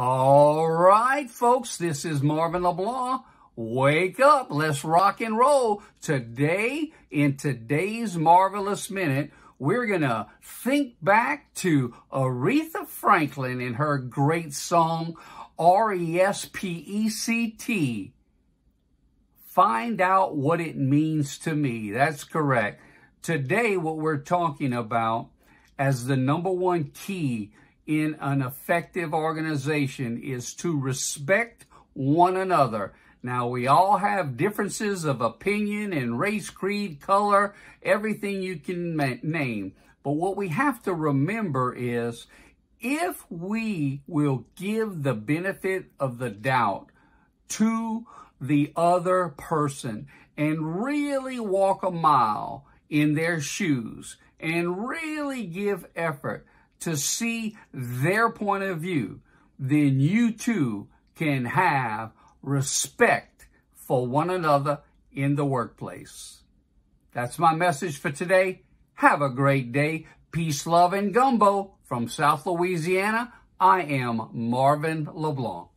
All right, folks, this is Marvin LeBlanc. Wake up, let's rock and roll. Today, in today's Marvelous Minute, we're going to think back to Aretha Franklin and her great song, R-E-S-P-E-C-T. Find out what it means to me. That's correct. Today, what we're talking about as the number one key in an effective organization is to respect one another. Now, we all have differences of opinion and race, creed, color, everything you can name. But what we have to remember is if we will give the benefit of the doubt to the other person and really walk a mile in their shoes and really give effort to see their point of view, then you too can have respect for one another in the workplace. That's my message for today. Have a great day. Peace, love, and gumbo from South Louisiana. I am Marvin LeBlanc.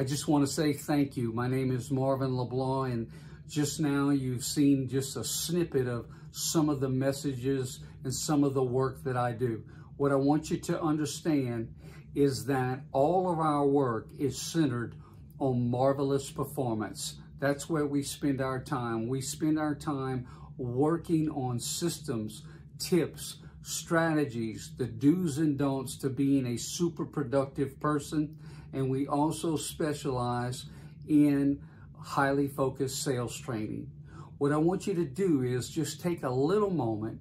I just want to say thank you. My name is Marvin LeBlanc, and just now you've seen just a snippet of some of the messages and some of the work that I do. What I want you to understand is that all of our work is centered on marvelous performance. That's where we spend our time. We spend our time working on systems, tips, strategies, the do's and don'ts to being a super productive person. And we also specialize in highly focused sales training. What I want you to do is just take a little moment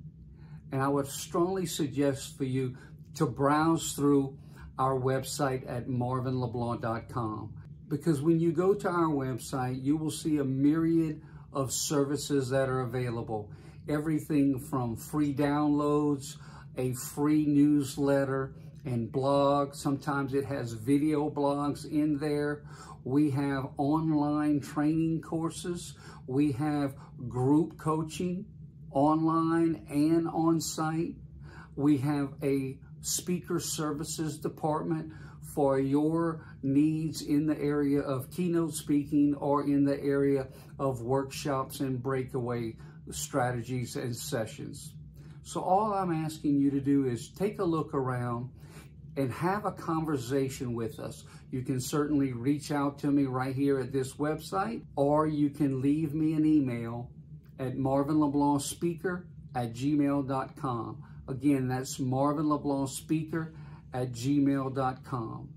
and I would strongly suggest for you to browse through our website at marvinleblanc.com because when you go to our website, you will see a myriad of services that are available. Everything from free downloads, a free newsletter and blog. Sometimes it has video blogs in there. We have online training courses. We have group coaching online and on site. We have a speaker services department for your needs in the area of keynote speaking or in the area of workshops and breakaway strategies and sessions. So all I'm asking you to do is take a look around and have a conversation with us. You can certainly reach out to me right here at this website, or you can leave me an email at marvinleblancspeaker at gmail.com. Again, that's marvinleblancspeaker at gmail.com.